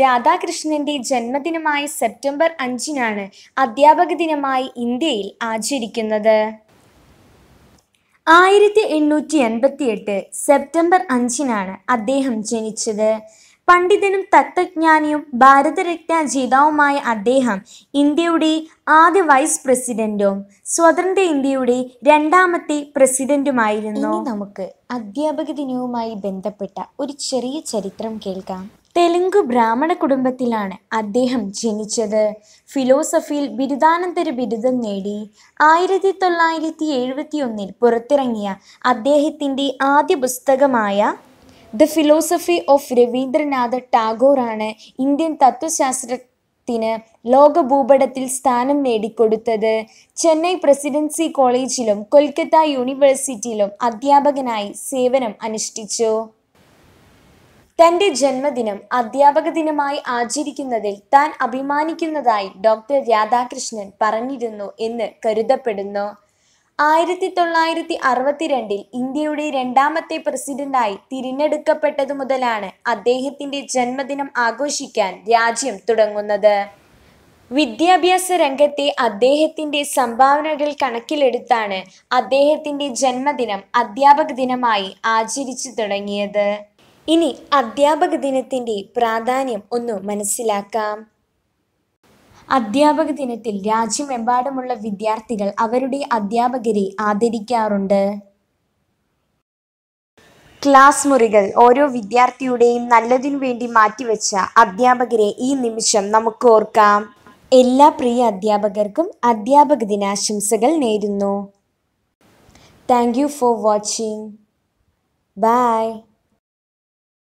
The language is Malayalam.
രാധാകൃഷ്ണന്റെ ജന്മദിനമായ സെപ്റ്റംബർ അഞ്ചിനാണ് അധ്യാപക ദിനമായി ഇന്ത്യയിൽ ആചരിക്കുന്നത്. ആയിരത്തി എണ്ണൂറ്റി എൺപത്തി എട്ട് സെപ്റ്റംബർ അഞ്ചിനാണ് അദ്ദേഹം ജനിച്ചത്. പണ്ഡിതനും തത്വജ്ഞാനിയും ഭാരതരത്ന ജേതാവുമായ അദ്ദേഹം ഇന്ത്യയുടെ ആദ്യ വൈസ് പ്രസിഡന്റും സ്വതന്ത്ര ഇന്ത്യയുടെ രണ്ടാമത്തെ പ്രസിഡന്റുമായിരുന്നു. നമുക്ക് അധ്യാപക ദിനവുമായി ബന്ധപ്പെട്ട ഒരു ചെറിയ ചരിത്രം കേൾക്കാം. തെലുങ്ക് ബ്രാഹ്മണ കുടുംബത്തിലാണ് അദ്ദേഹം ജനിച്ചത്. ഫിലോസഫിയിൽ ബിരുദാനന്തര ബിരുദം നേടി ആയിരത്തി തൊള്ളായിരത്തി എഴുപത്തി ഒന്നിൽ പുറത്തിറങ്ങിയ അദ്ദേഹത്തിന്റെ ആദ്യ പുസ്തകമായ ദ ഫിലോസഫി ഓഫ് രവീന്ദ്രനാഥ് ടാഗോറാണ് ഇന്ത്യൻ തത്വശാസ്ത്രത്തിന് ലോക ഭൂപടത്തിൽ സ്ഥാനം നേടിക്കൊടുത്തത്. ചെന്നൈ പ്രസിഡൻസി കോളേജിലും കൊൽക്കത്ത യൂണിവേഴ്സിറ്റിയിലും അധ്യാപകനായി സേവനം അനുഷ്ഠിച്ചു. തന്റെ ജന്മദിനം അധ്യാപക ദിനമായി ആചരിക്കുന്നതിൽ താൻ അഭിമാനിക്കുന്നതായി ഡോക്ടർ രാധാകൃഷ്ണൻ പറഞ്ഞിരുന്നു എന്ന് കരുതപ്പെടുന്നു. ആയിരത്തി തൊള്ളായിരത്തി അറുപത്തിരണ്ടിൽ ഇന്ത്യയുടെ രണ്ടാമത്തെ പ്രസിഡന്റായി തിരഞ്ഞെടുക്കപ്പെട്ടതു മുതലാണ് അദ്ദേഹത്തിന്റെ ജന്മദിനം ആഘോഷിക്കാൻ രാജ്യം തുടങ്ങുന്നത്. വിദ്യാഭ്യാസ രംഗത്തെ അദ്ദേഹത്തിന്റെ സംഭാവനകൾ കണക്കിലെടുത്താണ് അദ്ദേഹത്തിന്റെ ജന്മദിനം അധ്യാപക ദിനമായി ആചരിച്ചു തുടങ്ങിയത്. ഇനി അധ്യാപക ദിനത്തിന്റെ പ്രാധാന്യം ഒന്ന് മനസ്സിലാക്കാം. അധ്യാപക ദിനത്തിൽ രാജ്യമെമ്പാടുമുള്ള വിദ്യാർത്ഥികൾ അവരുടെ അധ്യാപകരെ ആദരിക്കാറുണ്ട്. ക്ലാസ് മുറികൾ ഓരോ വിദ്യാർത്ഥിയുടെയും നല്ലതിനു വേണ്ടി മാറ്റിവെച്ച അധ്യാപകരെ ഈ നിമിഷം നമുക്ക് ഓർക്കാം. എല്ലാ പ്രിയ അധ്യാപകർക്കും അധ്യാപക ദിനാശംസകൾ നേരുന്നു. Thank you for watching bye